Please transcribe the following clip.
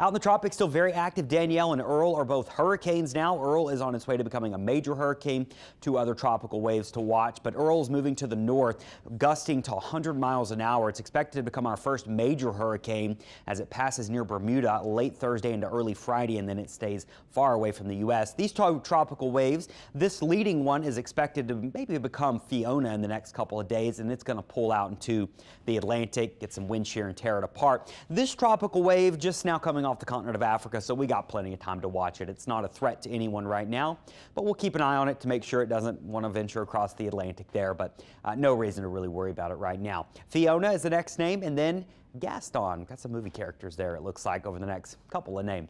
Out in the tropics, still very active. Danielle and Earl are both hurricanes now. Earl is on its way to becoming a major hurricane. Two other tropical waves to watch, but Earl's moving to the north, gusting to 100 miles an hour. It's expected to become our first major hurricane as it passes near Bermuda late Thursday into early Friday, and then it stays far away from the U.S. These two tropical waves, this leading one is expected to maybe become Fiona in the next couple of days, and it's going to pull out into the Atlantic, get some wind shear and tear it apart. This tropical wave just now coming off the continent of Africa, so we got plenty of time to watch it. It's not a threat to anyone right now, but we'll keep an eye on it to make sure it doesn't want to venture across the Atlantic there, but uh, no reason to really worry about it right now. Fiona is the next name, and then Gaston. Got some movie characters there, it looks like, over the next couple of names.